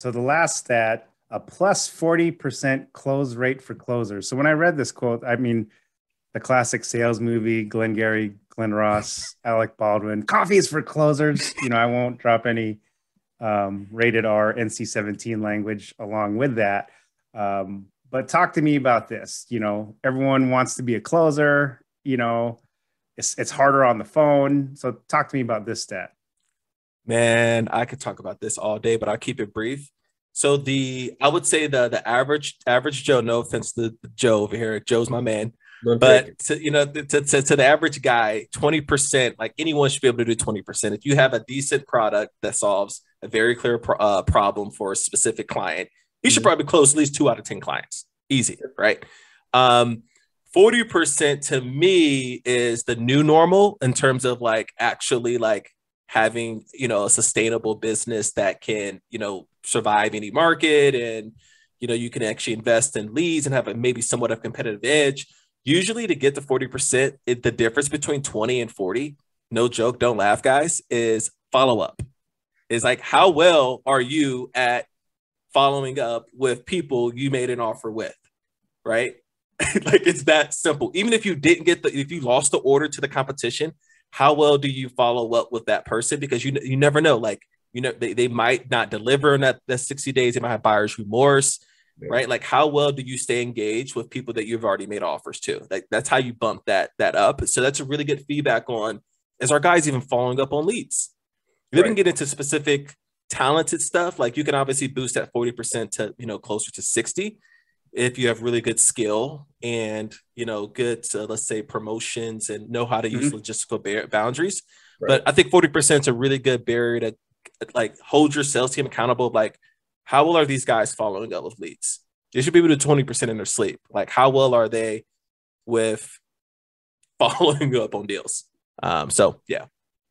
So the last stat, a plus 40% close rate for closers. So when I read this quote, I mean, the classic sales movie, Glengarry, Glen Ross, Alec Baldwin, coffee is for closers. You know, I won't drop any um, rated R NC 17 language along with that. Um, but talk to me about this. You know, everyone wants to be a closer, you know, it's, it's harder on the phone. So talk to me about this stat. Man, I could talk about this all day, but I'll keep it brief. So the I would say the the average average Joe, no offense to Joe over here, Joe's my man. But to, you know, to, to, to the average guy, 20%, like anyone should be able to do 20%. If you have a decent product that solves a very clear pro- uh, problem for a specific client, you should mm-hmm. probably close at least two out of 10 clients. Easy, right? Um, 40% to me is the new normal in terms of like actually like having, you know, a sustainable business that can, you know, survive any market and, you know, you can actually invest in leads and have a maybe somewhat of competitive edge usually to get to 40%, it, the difference between 20 and 40, no joke, don't laugh, guys, is follow up. Is like, how well are you at following up with people you made an offer with? Right. like it's that simple. Even if you didn't get the, if you lost the order to the competition, how well do you follow up with that person? Because you you never know. Like you know they, they might not deliver in that, that 60 days. They might have buyer's remorse yeah. right? Like how well do you stay engaged with people that you've already made offers to? Like that's how you bump that that up. So that's a really good feedback on is our guys even following up on leads? You right. can get into specific talented stuff. Like you can obviously boost that 40% to, you know, closer to 60 if you have really good skill and, you know, good, uh, let's say promotions and know how to mm-hmm. use logistical bar- boundaries. Right. But I think 40% is a really good barrier to like hold your sales team accountable. Like, how well are these guys following up with leads? They should be able to 20% in their sleep. Like, how well are they with following up on deals? Um, so yeah.